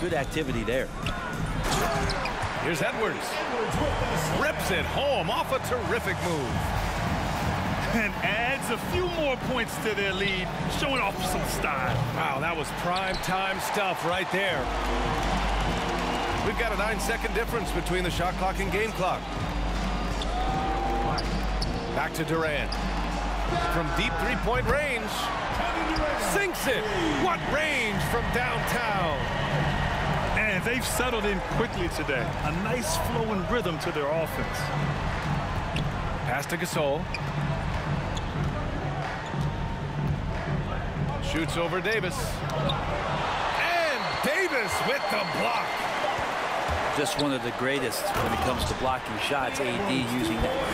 good activity there. Here's Edwards. Rips it home off a terrific move. And adds a few more points to their lead, showing off some style. Wow, that was prime time stuff right there. We've got a nine-second difference between the shot clock and game clock. Back to Durant. From deep three-point range. Sinks it. What range from downtown. And they've settled in quickly today. A nice flowing rhythm to their offense. Pass to Gasol. Shoots over Davis. And Davis with the block. Just one of the greatest when it comes to blocking shots. AD using that